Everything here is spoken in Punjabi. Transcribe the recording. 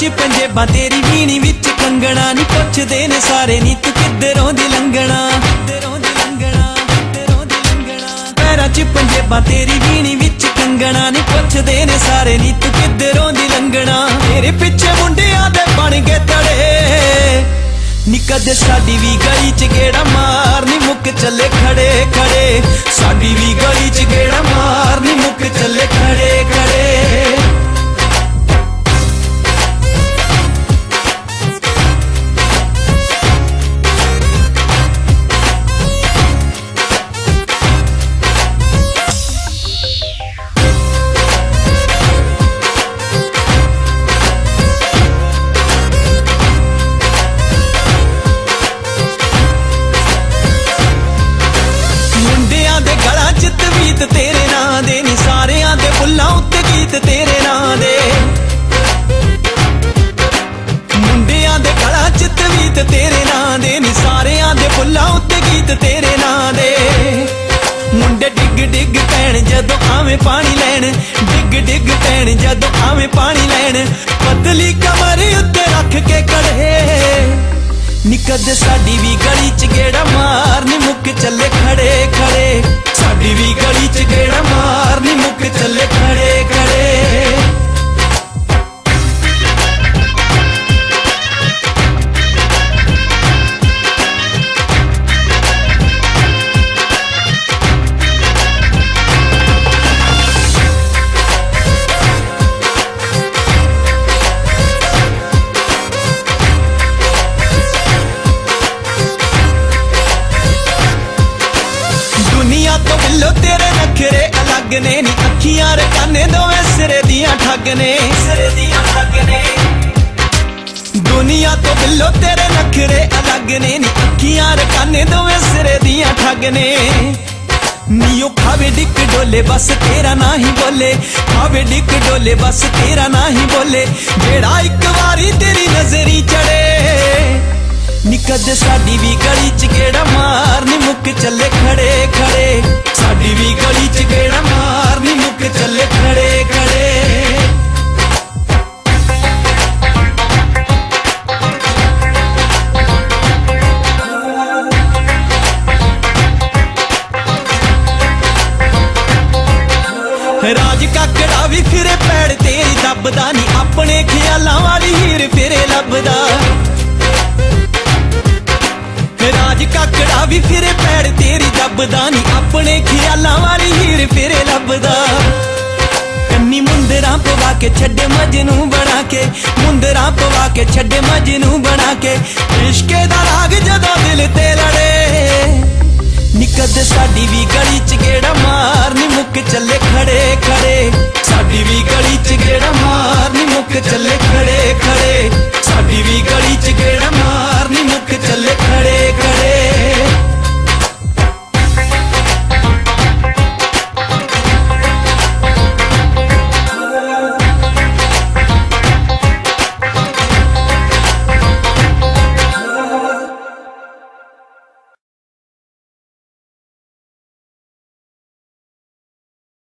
ਜੇਬਾਂ ਤੇਰੀ ਵੀਣੀ ਵਿੱਚ ਕੰਗਣਾ ਨਹੀਂ ਪੁੱਛਦੇ ਨੇ ਸਾਰੇ ਨੀ ਤੂੰ ਕਿੱਧਰੋਂ ਦੀ ਲੰਗਣਾ ਕਿੱਧਰੋਂ ਦੀ ਲੰਗਣਾ ਕਿੱਧਰੋਂ ਦੀ ਲੰਗਣਾ ਪੈਰਾਂ 'ਚ ਪੰਜੇਬਾਂ, ਤੇਰੀ ਵੀਣੀ ਵਿੱਚ ਕੰਗਣਾ ਨਹੀਂ ਪੁੱਛਦੇ ਨੇ ਸਾਰੇ ਨੀ ਤੂੰ ਕਿੱਧਰੋਂ ਦੀ ਲੰਘਣਾ? ਤੇਰੇ ਪਿੱਛੇ ਮੁੰਡਿਆਂ ਦੇ ਬਣ ਗਏ ਤੜੇ। ਨੀ ਕਦੇ ਸਾਡੀ ਵੀ ਗਲੀ 'ਚ ਗੇੜਾ ਮਾਰ ਨੀ ਮੁੱਕ ਚੱਲੇ ਖੜੇ ਖੜੇ। ਸਾਡੀ ਵੀ ਗਲੀ 'ਚ ਗੇੜਾ ਗੀਤ ਤੇਰੇ ਨਾਂ ਦੇ। ਮੁੰਡਿਆਂ ਦੇ ਗਲਾਂ 'ਚ ਤਵੀਤ ਤੇਰੇ ਨਾਂ ਦੇ। ਨੀ ਸਾਰਿਆਂ ਦੇ ਬੁੱਲਾਂ ਉੱਤੇ ਗੀਤ ਤੇਰੇ ਨਾਂ ਦੇ। ਮੁੰਡੇ ਡਿੱਗ ਡਿੱਗ ਪੈਣ ਜਦੋਂ ਆਵੇਂ ਪਾਣੀ ਲੈਣ। ਡਿੱਗ ਡਿੱਗ ਪੈਣ ਜਦੋਂ ਆਵੇਂ ਪਾਣੀ ਲੈਣ। ਪਤਲੀ ਕਮਰ ਉੱਤੇ ਰੱਖ ਕੇ ਕੜੇ ਨਿਕਦ ਸਾਡੀ ਵੀ ਗਲੀ ਚ ਗੇੜਾ ਮਾਰ ਮੁੱਕ ਚੱਲੇ ਖੜੇ ਖੜੇ। ਦੁਨੀਆ ਬਿੱਲੋ ਤੇਰੇ ਨਖਰੇ ਅਲੱਗ ਨੇ, ਨੀ ਅੱਖੀਆਂ ਰਕਾਨੇ ਦੋਵੇਂ ਸਿਰੇ ਦੀਆਂ ਠੱਗ ਨੇ। ਸਿਰੇ ਦੀਆਂ ਠੱਗ ਨੇ। ਦੁਨੀਆ ਤੋਂ ਬਿੱਲੋ ਤੇਰੇ ਨਖਰੇ ਅਲੱਗ ਨੇ, ਨੀ ਅੱਖੀਆਂ ਰਕਾਨੇ ਦੋਵੇਂ ਸਿਰੇ ਦੀਆਂ ਠੱਗ ਨੇ। ਨੀਓ ਖਾਵੇ ਡਿੱਕ ਡੋਲੇ, ਬਸ ਤੇਰਾ ਨਾ ਹੀ ਬੋਲੇ। ਖਾਵੇ ਡਿੱਕ ਡੋਲੇ, ਬਸ ਤੇਰਾ ਨਾ ਹੀ ਬੋਲੇ। ਜਿਹੜਾ ਇੱਕ ਵਾਰੀ ਤੇਰੀ ਨਜ਼ਰੀ ਚੜੇ ਨਿਕਦ ਸਾਡੀ ਵੀ ਗਲੀ ਚ ਕਿਹੜਾ ਮੁੱਕ ਚੱਲੇ ਖੜੇ ਖੜੇ। ਸਾਡੀ ਵੀ ਗਲੀ ਚ ਗੇੜਾ ਮਾਰ ਮੁੱਕ ਚੱਲੇ ਖੜੇ ਖੜੇ। ਰਾਜ ਕਾਕੜਾ ਵੀ ਫਿਰੇ ਪੈੜ ਤੇਰੀ ਦੱਬਦਾ ਨਹੀਂ ਆਪਣੇ ਖਿਆਲਾਂ ਵਾਲੀ ਹੀਰ ਫਿਰੇ ਲੱਭਦਾ। ਤੇਰੀ ਨਹੀਂ ਆਪਣੇ ਖਿਆਲਾਂ ਵਾਲੀ ਹੀਰ ਫਿਰੇ ਲੱਭਦਾ। ਕੰਨੀ ਮੁੰਦਰਾਂ ਪਵਾ ਕੇ ਛੱਡੇ ਮਜਨੂੰ ਬਣਾ ਕੇ। ਮੁੰਦਰਾਂ ਪਵਾ ਕੇ ਛੱਡੇ ਮਜਨੂੰ ਬਣਾ ਕੇ। ਇਸ਼ਕੇ ਦਾ ਰਾਗ ਜਦੋਂ ਦਿਲ ਤੇ ਲੜੇ। ਨਿਕਦ ਸਾਡੀ ਵੀ ਗਲੀ ਚ ਗੇੜਾ ਮਾਰ ਨੀ ਮੁੱਕ ਚੱਲੇ ਖੜੇ ਖੜੇ। ਸਾਡੀ ਵੀ ਗਲੀ ਚ ਗੇੜਾ ਮਾਰ ਨੀ ਮੁੱਕ ਚੱਲੇ ਖੜੇ ਖੜੇ। ਸਾਡੀ ਵੀ ਗਲੀ ਚ ਗੇੜਾ